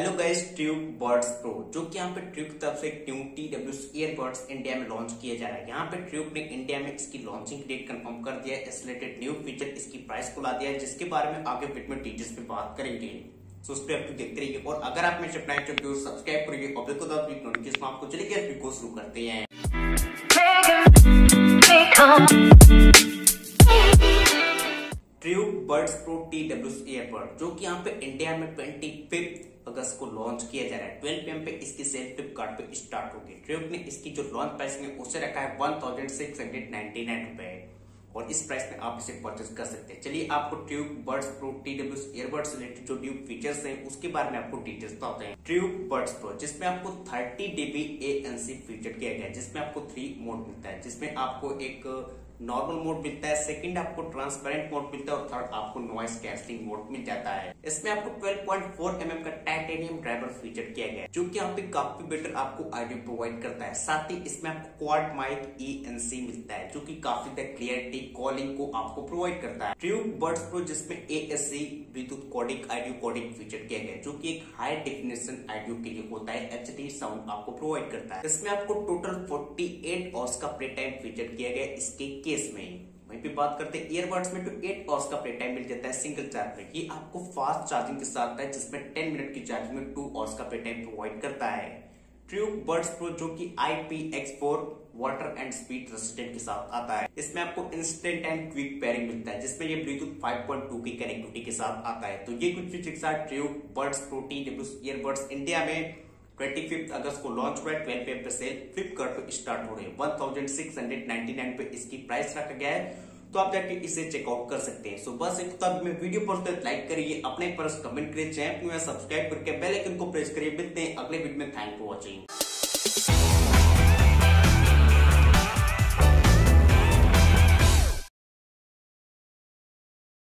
Hello guys tube buds pro जो कि यहाँ पे ट्यूब की तरफ़ से tube T W earbuds India में लॉन्च किया जा रहा है। यहाँ पे ट्यूब ने इंडिया में इसकी लॉन्चिंग डेट कंफर्म कर दिया है इसलेटेड न्यू फीचर इसकी प्राइस को ला दिया है, जिसके बारे में आगे वीडियो में टीचर्स पे बात करेंगे। सो उस आप देखते रहिए और अगर आप मेरे वीडियो सब्सक्राइब करिए और बिल्कुल नोटिफिकेशन आपको चलिए शुरू करते हैं। True buds pro T W earbud जो कि यहाँ पे इंडिया में ट्वेंटी फिफ्थ अगस्त को लॉन्च किया जा रहा है। ट्वेल्व पीएम पे इसकी सेल फ्लिपकार्ट पे स्टार्ट होगी। ट्रूप ने इसकी जो लॉन्च प्राइस है उसे रखा है one thousand six hundred ninety nine रुपए। और इस प्राइस में आप इसे परचेज कर सकते हैं। चलिए आपको tube buds pro T W earbud से रिलेटेड जो न्यू फीचर्स हैं, उसके बारे में आपको डिटेल्स बताते हैं। ट्यूब बर्ड्स प्रो, जिसमें आपको thirty dB A N C feature किया गया है, जिसमें आपको थ्री मोड मिलता है, जिसमें आपको एक नॉर्मल मोड मिलता है सेकंड आपको ट्रांसपेरेंट मोड मिलता है और थर्ड आपको नॉइस कैंसलिंग मोड मिल जाता है। इसमें आपको 12.4 mm का टाइटेनियम ड्राइवर फीचर किया गया है, जो कि यहाँ पे काफ़ी बेटर आपको ऑडियो प्रोवाइड करता है। साथ ही इसमें आपको क्वाड माइक ई मिलता है, जो कि काफ़ी द क्लियरिटी कॉलिंग को आपको प्रोवाइड करता है। ट्रू बर्ड्स प्रो जिसमें A S C Bluetooth codec audio codec feature किया गया जो की एक हाई डेफिनेशन ऑडियो के लिए होता है एचडी साउंड आपको प्रोवाइड करता है। इसमें आपको टोटल 48 ऑर्स का प्ले टाइम फीचर किया गया इसके केस में, वहीं पे बात करते हैं ईयरबड्स में तो एट आवर्स का प्ले टाइम मिल जाता है सिंगल चार्ज में ये आपको फास्ट चार्जिंग के साथ है जिसमें 10 मिनट की चार्जिंग में टू आवर्स का प्ले टाइम प्रोवाइड करता है। ट्रू बर्ड्स प्रो जो कि IP-X4 water and speed resistant के साथ आता है, इसमें आपको इंस्टेंट एंड क्विक पेयरिंग मिलता है, जिसमें ये ब्लूटूथ 5.2 की कनेक्टिविटी के साथ आता है। तो ये कुछ फीचर के साथ true buds pro T earbuds India में। ट्वेंटी फिफ्थ अगस्त को लॉन्च हुआ है ट्वेल्व पे सेल फ्लिपकार्ट पे स्टार्ट हो रहे हैं। One thousand six hundred ninety nine पे इसकी प्राइस रखा गया है। तो आप जाके इसे चेकआउट कर सकते हैं। सो बस एक तब में वीडियो पर लाइक करिए, अपने पर कमेंट करिए चैनल में सब्सक्राइब करके बेल आइकन को प्रेस करिए। मिलते हैं अगले वीडियो में। Thank for watching